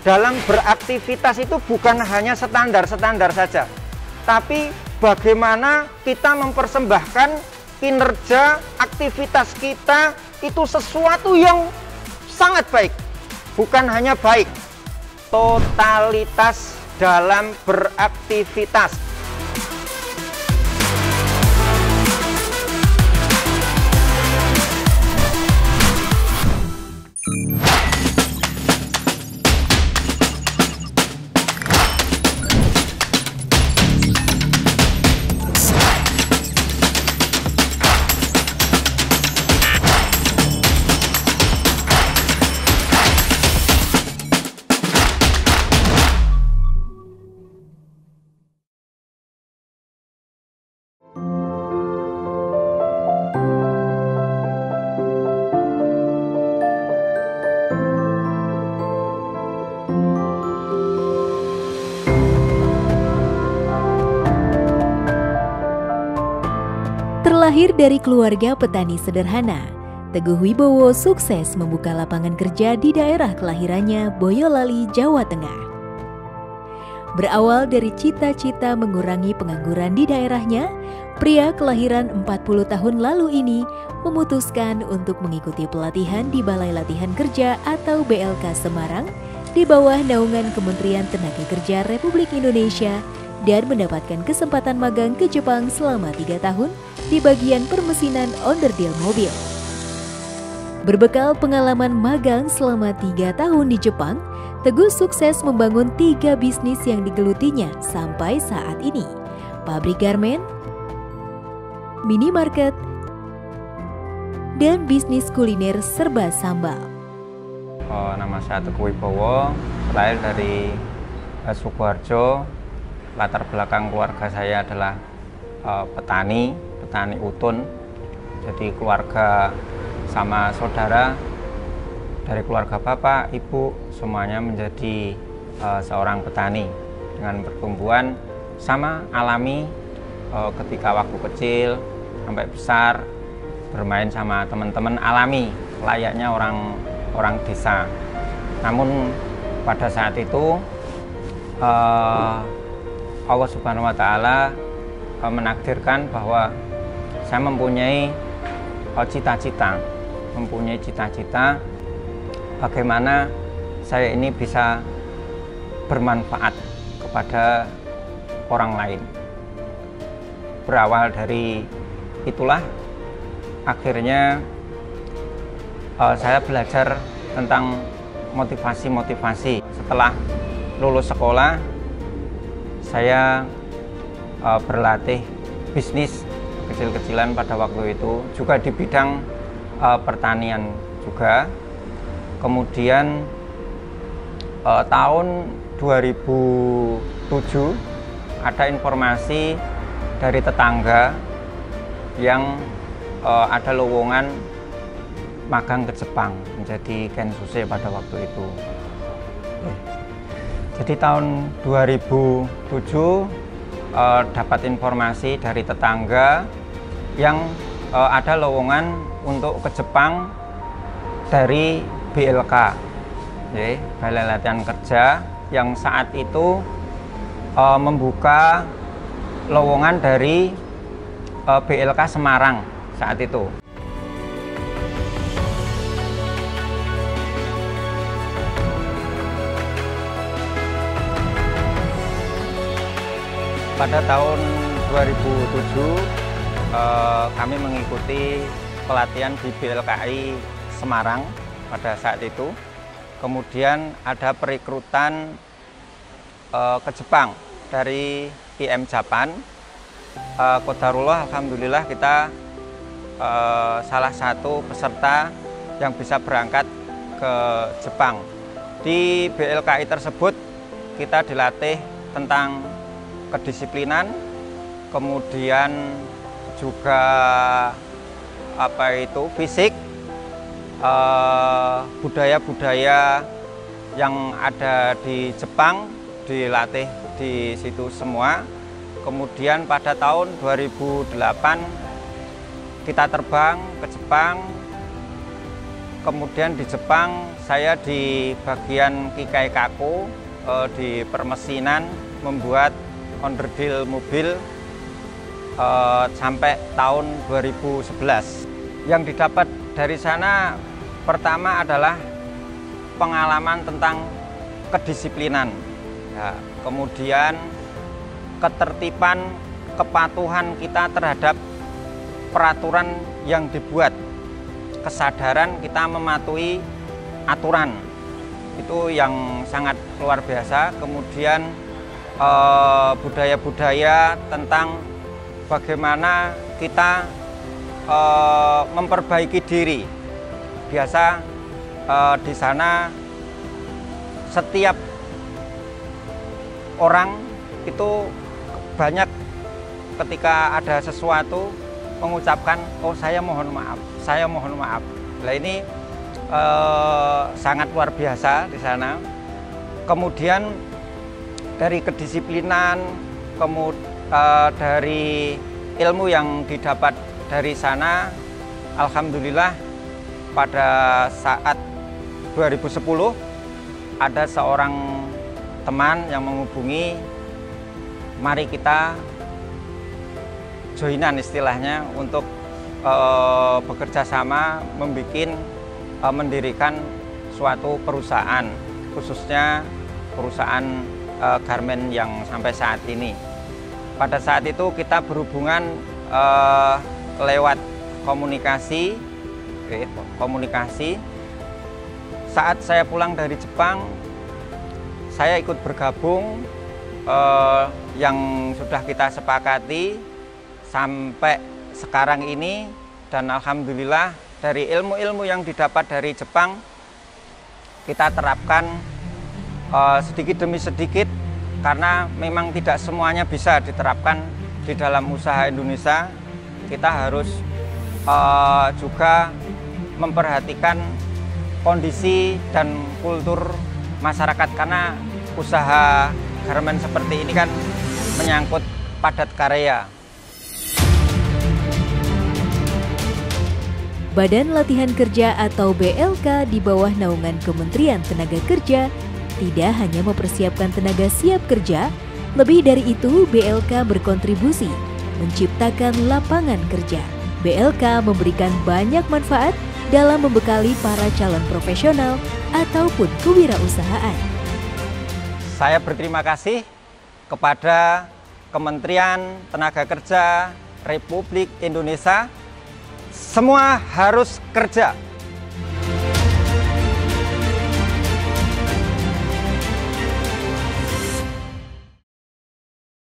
dalam beraktivitas itu bukan hanya standar-standar saja, tapi bagaimana kita mempersembahkan kinerja aktivitas kita itu sesuatu yang sangat baik, bukan hanya baik, totalitas dalam beraktivitas. Terlahir dari keluarga petani sederhana, Teguh Wibowo sukses membuka lapangan kerja di daerah kelahirannya Boyolali, Jawa Tengah. Berawal dari cita-cita mengurangi pengangguran di daerahnya, pria kelahiran 40 tahun lalu ini memutuskan untuk mengikuti pelatihan di Balai Latihan Kerja atau BLK Semarang di bawah naungan Kementerian Tenaga Kerja Republik Indonesia dan mendapatkan kesempatan magang ke Jepang selama tiga tahun di bagian permesinan onderdil mobil. Berbekal pengalaman magang selama tiga tahun di Jepang, Teguh sukses membangun tiga bisnis yang digelutinya sampai saat ini. Pabrik garmen, minimarket, dan bisnis kuliner serba sambal. Oh, nama saya Teguh Wibowo, lahir dari Sukoharjo. Latar belakang keluarga saya adalah uh, petani, petani utun jadi keluarga sama saudara. Dari keluarga bapak ibu semuanya menjadi uh, seorang petani dengan pertumbuhan sama alami uh, ketika waktu kecil sampai besar bermain sama teman-teman alami layaknya orang orang desa. Namun pada saat itu uh, Allah Subhanahu wa taala menakdirkan bahwa saya mempunyai oh, cita-cita, mempunyai cita-cita bagaimana saya ini bisa bermanfaat kepada orang lain. Berawal dari itulah akhirnya uh, saya belajar tentang motivasi-motivasi. Setelah lulus sekolah, saya uh, berlatih bisnis kecil-kecilan pada waktu itu juga di bidang uh, pertanian juga. Kemudian uh, tahun 2007 ada informasi dari tetangga yang uh, ada lowongan magang ke Jepang menjadi Kensuse pada waktu itu. Jadi tahun 2007 uh, dapat informasi dari tetangga yang uh, ada lowongan untuk ke Jepang dari BLK, ya, Balai Latihan Kerja yang saat itu uh, membuka lowongan dari uh, BLK Semarang saat itu. Pada tahun 2007 eh, kami mengikuti pelatihan di BLKI Semarang pada saat itu. Kemudian ada perekrutan eh, ke Jepang dari IM Japan. Eh, Kodarullah, Alhamdulillah kita salah satu peserta yang bisa berangkat ke Jepang. Di BLKI tersebut kita dilatih tentang kedisiplinan, kemudian juga apa itu fisik eh, budaya-budaya uh, yang ada di Jepang dilatih di situ semua. Kemudian pada tahun 2008 kita terbang ke Jepang kemudian di Jepang saya di bagian Kikai Kaku eh, di permesinan membuat onderdil mobil eh, sampai tahun 2011. Yang didapat dari sana pertama adalah pengalaman tentang kedisiplinan. Ya, kemudian ketertiban, kepatuhan kita terhadap peraturan yang dibuat kesadaran kita mematuhi aturan itu yang sangat luar biasa kemudian eh, budaya-budaya eh, tentang bagaimana kita eh, memperbaiki diri. Biasa eh, di sana setiap orang itu banyak ketika ada sesuatu mengucapkan oh saya mohon maaf saya mohon maaf. Nah ini eh, sangat luar biasa di sana. Kemudian dari kedisiplinan kemudian eh, dari ilmu yang didapat dari sana Alhamdulillah pada saat 2010 ada seorang teman yang menghubungi mari kita joinan istilahnya untuk uh, bekerja sama membuat uh, mendirikan suatu perusahaan khususnya perusahaan uh, garment yang sampai saat ini. Pada saat itu kita berhubungan uh, lewat komunikasi, okay, komunikasi. Saat saya pulang dari Jepang, saya ikut bergabung uh, yang sudah kita sepakati sampai sekarang ini dan alhamdulillah dari ilmu-ilmu yang didapat dari Jepang kita terapkan uh, sedikit demi sedikit karena memang tidak semuanya bisa diterapkan di dalam usaha Indonesia kita harus uh, juga memperhatikan kondisi dan kultur masyarakat. Karena usaha garmen seperti ini kan menyangkut padat karya. Badan Latihan Kerja atau BLK di bawah naungan Kementerian Tenaga Kerja tidak hanya mempersiapkan tenaga siap kerja, lebih dari itu BLK berkontribusi menciptakan lapangan kerja. BLK memberikan banyak manfaat dalam membekali para calon profesional ataupun kewirausahaan. Saya berterima kasih kepada Kementerian Tenaga Kerja Republik Indonesia semua harus kerja